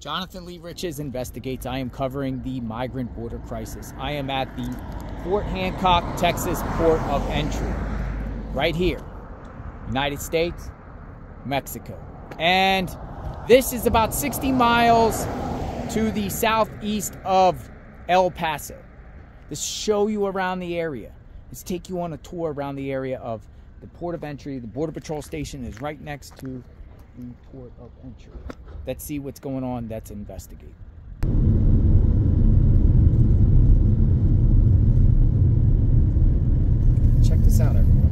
Jonathan Lee Riches investigates. I am covering the migrant border crisis. I am at the Fort Hancock, Texas port of entry, right here, United States, Mexico. And this is about 60 miles to the southeast of El Paso. Let's show you around the area. Let's take you on a tour around the area of the port of entry. The Border Patrol station is right next to the port of entry. Let's see what's going on. Let's investigate. Check this out, everyone.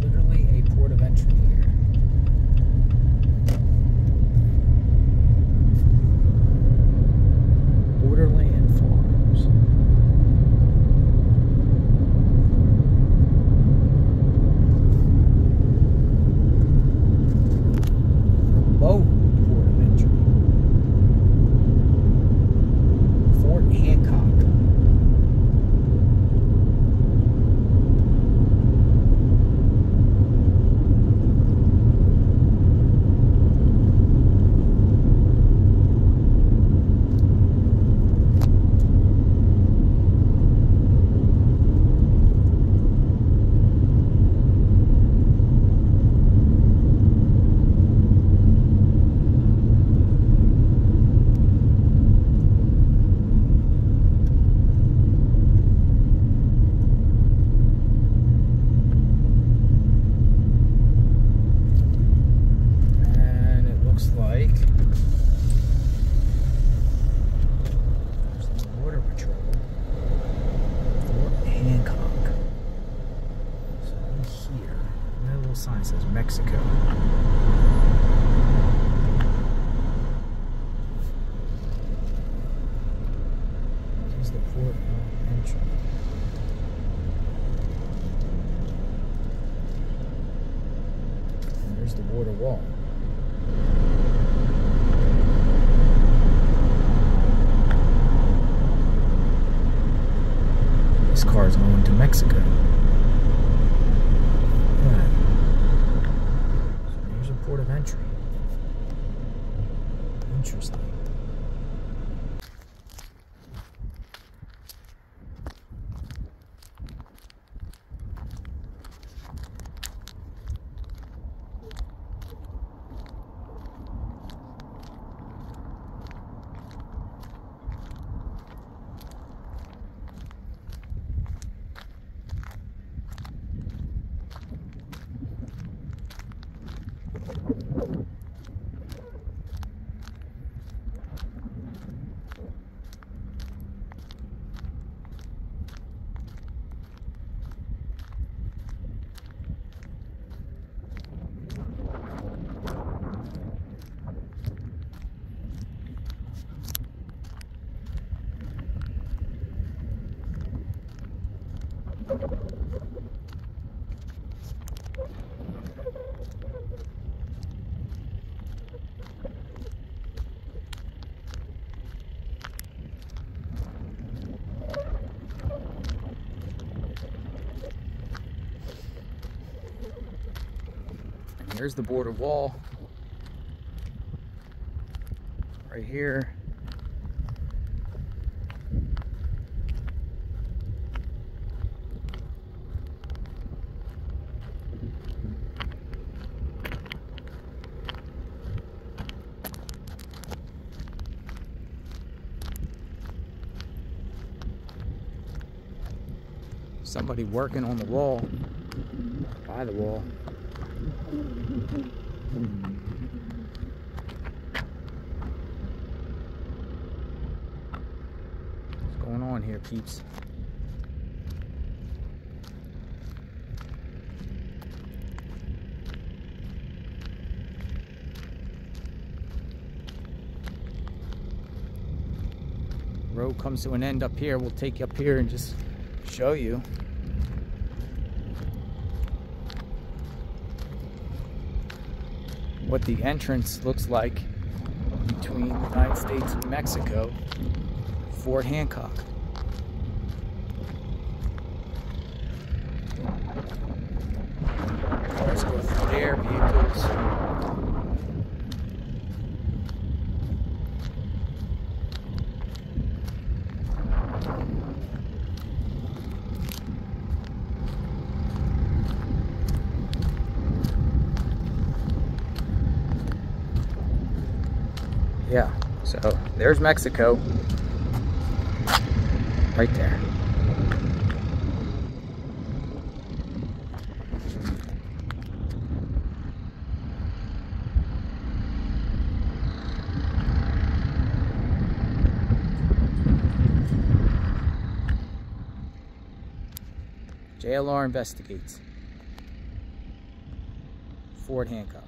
Literally a port of entry here. Borderland Farms. Remote port of entry. Fort Hancock. And it looks like there's the Border Patrol. Fort Hancock. So in here, that little sign says Mexico. This is the port of entry. There's the border wall. This car is going to Mexico. A entry. Interesting. And here's the border wall. Right here. Somebody working on the wall, by the wall. What's going on here, peeps? Road comes to an end up here. We'll take you up here and just show you. What the entrance looks like between the United States and Mexico, Fort Hancock. Cars go through there, so there's Mexico. Right there. JLR investigates. Fort Hancock.